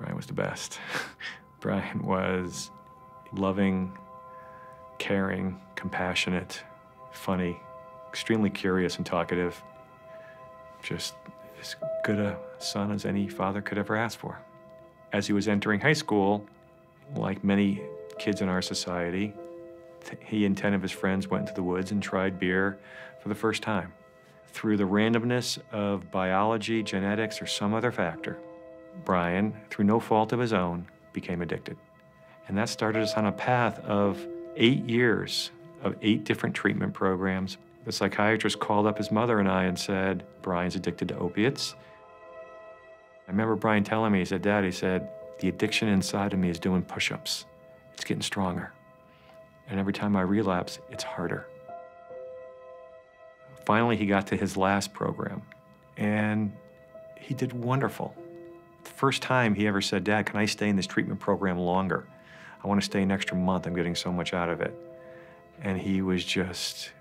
Brian was the best. Brian was loving, caring, compassionate, funny, extremely curious and talkative. Just as good a son as any father could ever ask for. As he was entering high school, like many kids in our society, he and 10 of his friends went into the woods and tried beer for the first time. Through the randomness of biology, genetics, or some other factor, Brian, through no fault of his own, became addicted. And that started us on a path of eight years of eight different treatment programs. The psychiatrist called up his mother and I and said, Brian's addicted to opiates. I remember Brian telling me, he said, Dad, he said, the addiction inside of me is doing push ups. It's getting stronger. And every time I relapse, it's harder. Finally, he got to his last program, and he did wonderful. The first time he ever said, Dad, can I stay in this treatment program longer? I want to stay an extra month. I'm getting so much out of it. And he was just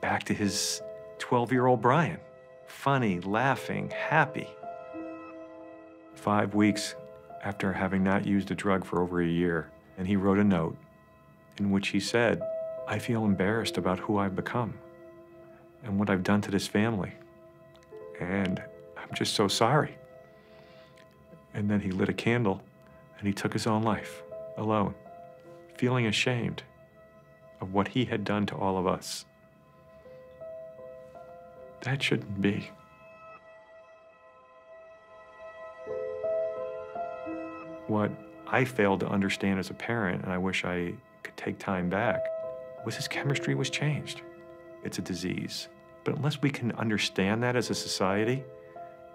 back to his 12 year old Brian funny, laughing, happy. Five weeks after having not used a drug for over a year, and he wrote a note in which he said, I feel embarrassed about who I've become and what I've done to this family. And I'm just so sorry. And then he lit a candle and he took his own life alone, feeling ashamed of what he had done to all of us. That shouldn't be. What I failed to understand as a parent, and I wish I could take time back, was his chemistry was changed. It's a disease. But unless we can understand that as a society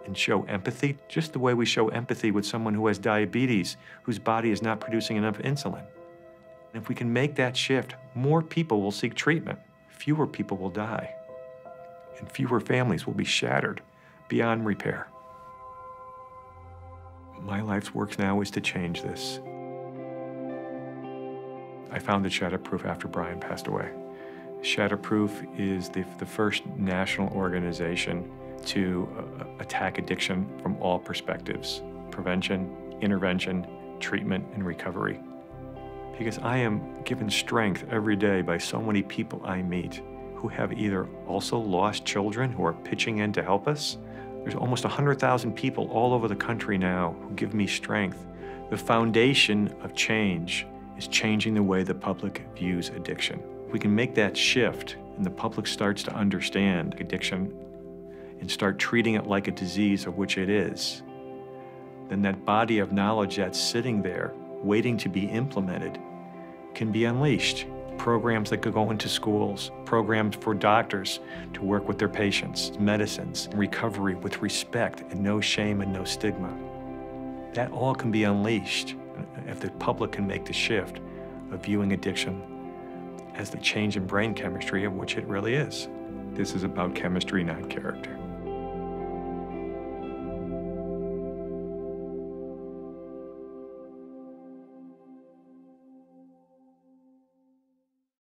and show empathy, just the way we show empathy with someone who has diabetes, whose body is not producing enough insulin, and if we can make that shift, more people will seek treatment, fewer people will die, and fewer families will be shattered beyond repair. My life's work now is to change this. I founded Shatterproof after Brian passed away. Shatterproof is the, the first national organization to uh, attack addiction from all perspectives prevention, intervention, treatment, and recovery. Because I am given strength every day by so many people I meet who have either also lost children who are pitching in to help us. There's almost 100,000 people all over the country now who give me strength. The foundation of change is changing the way the public views addiction. If we can make that shift and the public starts to understand addiction and start treating it like a disease of which it is, then that body of knowledge that's sitting there waiting to be implemented can be unleashed. Programs that could go into schools, programs for doctors to work with their patients, medicines, recovery with respect and no shame and no stigma. That all can be unleashed uh, if the public can make the shift of viewing addiction as the change in brain chemistry of which it really is. This is about chemistry, not character.